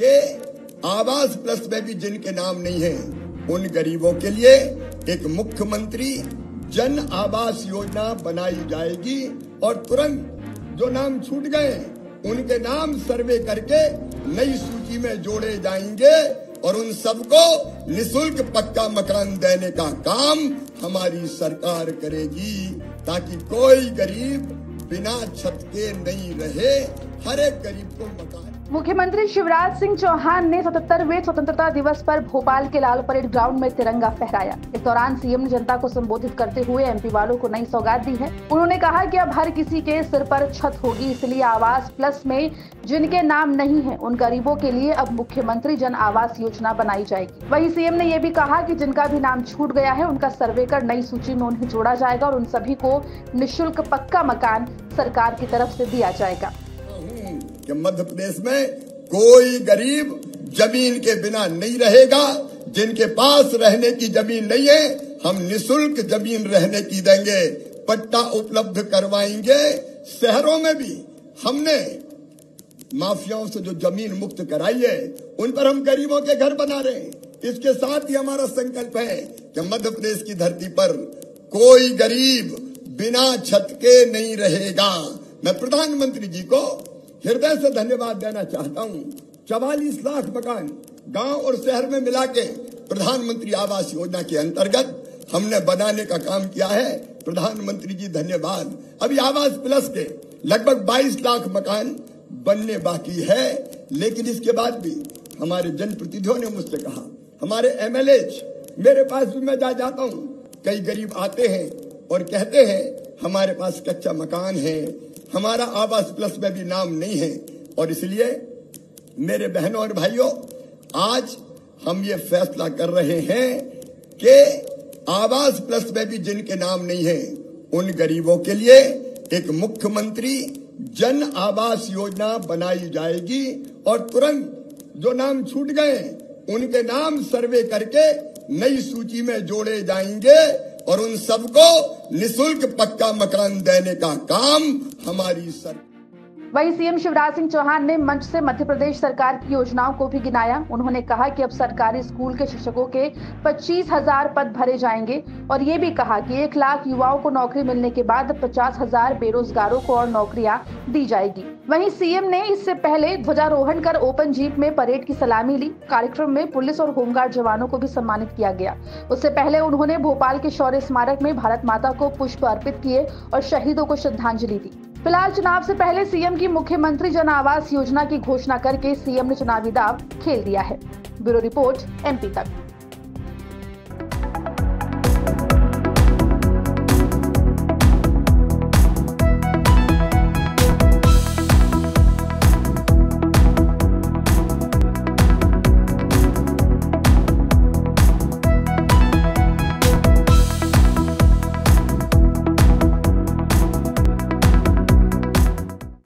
कि आवास प्लस में भी जिनके नाम नहीं है, उन गरीबों के लिए एक मुख्यमंत्री जन आवास योजना बनाई जाएगी और तुरंत जो नाम छूट गए, उनके नाम सर्वे करके नई सूची में जोड़े जाएँगे और उन सबको निशुल्क पक्का मकान देने का काम हमारी सरकार करेगी, ताकि कोई गरीब बिना छत के नहीं रहे, हर एक गरीब को मकान मुख्यमंत्री शिवराज सिंह चौहान ने सतहत्तरवें स्वतंत्रता दिवस पर भोपाल के लाल परेड ग्राउंड में तिरंगा फहराया। इस दौरान सीएम ने जनता को संबोधित करते हुए एमपी वालों को नई सौगात दी है। उन्होंने कहा कि अब हर किसी के सिर पर छत होगी, इसलिए आवास प्लस में जिनके नाम नहीं है, उन गरीबों के लिए अब मुख्यमंत्री जन आवास योजना बनाई जाएगी। वही सीएम ने यह भी कहा की जिनका भी नाम छूट गया है, उनका सर्वे कर नई सूची में उन्हें जोड़ा जाएगा और उन सभी को निःशुल्क पक्का मकान सरकार की तरफ़ ऐसी दिया जाएगा। कि मध्य प्रदेश में कोई गरीब ज़मीन के बिना नहीं रहेगा, जिनके पास रहने की ज़मीन नहीं है, हम निशुल्क ज़मीन रहने की देंगे, पट्टा उपलब्ध करवाएँगे, शहरों में भी हमने माफियाओं से जो ज़मीन मुक्त कराई है, उन पर हम गरीबों के घर बना रहे हैं। इसके साथ ही हमारा संकल्प है कि मध्य प्रदेश की धरती पर कोई गरीब बिना छत के नहीं रहेगा। मैं प्रधानमंत्री जी को हृदय से धन्यवाद देना चाहता हूँ। चवालीस लाख मकान गाँव और शहर में मिला के प्रधानमंत्री आवास योजना के अंतर्गत हमने बनाने का काम किया है। प्रधानमंत्री जी धन्यवाद। अभी आवास प्लस के लगभग 22 लाख मकान बनने बाकी है। लेकिन इसके बाद भी हमारे जनप्रतिनिधियों ने मुझसे कहा, हमारे एमएलए मेरे पास भी मैं जा जाता हूँ। कई गरीब आते हैं और कहते हैं, हमारे पास कच्चा मकान है। हमारा आवास प्लस में भी नाम नहीं है। और इसलिए, मेरे बहनों और भाइयों, आज हम ये फैसला कर रहे हैं कि आवास प्लस में भी जिनके नाम नहीं है, उन गरीबों के लिए एक मुख्यमंत्री जन आवास योजना बनाई जाएगी। और तुरंत जो नाम छूट गए, उनके नाम सर्वे करके नई सूची में जोड़े जाएँगे। और उन सबको निशुल्क पक्का मकान देने का काम हमारी सरकार वहीं सीएम शिवराज सिंह चौहान ने मंच से मध्य प्रदेश सरकार की योजनाओं को भी गिनाया। उन्होंने कहा कि अब सरकारी स्कूल के शिक्षकों के पच्चीस हज़ार पद भरे जाएँगे और ये भी कहा कि एक लाख युवाओं को नौकरी मिलने के बाद पचास हज़ार बेरोजगारों को और नौकरियाँ दी जाएगी। वहीं सीएम ने इससे पहले ध्वजारोहण कर ओपन जीप में परेड की सलामी ली। कार्यक्रम में पुलिस और होमगार्ड जवानों को भी सम्मानित किया गया। उससे पहले उन्होंने भोपाल के शौर्य स्मारक में भारत माता को पुष्प अर्पित किए और शहीदों को श्रद्धांजलि दी। फ़िलहाल चुनाव से पहले सीएम की मुख्यमंत्री जन आवास योजना की घोषणा करके सीएम ने चुनावी दाव खेल दिया है। ब्यूरो रिपोर्ट एमपी तक।